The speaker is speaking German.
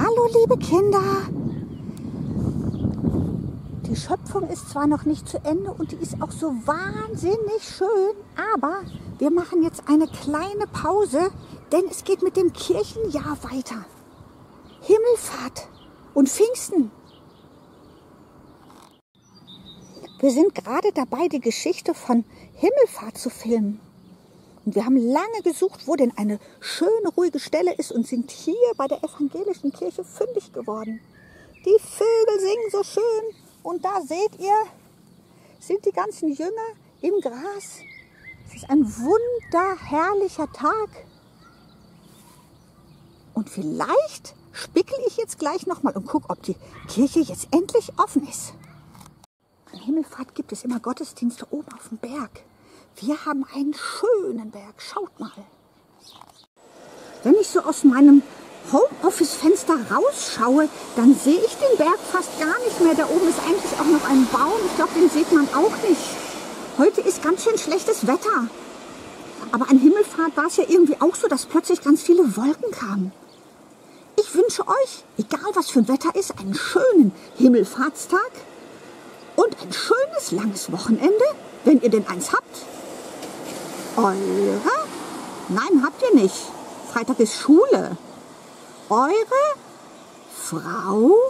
Hallo liebe Kinder. Die Schöpfung ist zwar noch nicht zu Ende und die ist auch so wahnsinnig schön, aber wir machen jetzt eine kleine Pause, denn es geht mit dem Kirchenjahr weiter. Himmelfahrt und Pfingsten. Wir sind gerade dabei, die Geschichte von Himmelfahrt zu filmen. Und wir haben lange gesucht, wo denn eine schöne, ruhige Stelle ist und sind hier bei der evangelischen Kirche fündig geworden. Die Vögel singen so schön und da seht ihr, sind die ganzen Jünger im Gras. Es ist ein wunderherrlicher Tag. Und vielleicht spickel ich jetzt gleich nochmal und gucke, ob die Kirche jetzt endlich offen ist. An Himmelfahrt gibt es immer Gottesdienste oben auf dem Berg. Wir haben einen schönen Berg. Schaut mal. Wenn ich so aus meinem Homeoffice-Fenster rausschaue, dann sehe ich den Berg fast gar nicht mehr. Da oben ist eigentlich auch noch ein Baum. Ich glaube, den sieht man auch nicht. Heute ist ganz schön schlechtes Wetter. Aber an Himmelfahrt war es ja irgendwie auch so, dass plötzlich ganz viele Wolken kamen. Ich wünsche euch, egal was für ein Wetter ist, einen schönen Himmelfahrtstag und ein schönes langes Wochenende, wenn ihr denn eins habt. Eure? Nein, habt ihr nicht. Freitag ist Schule. Eure Frau.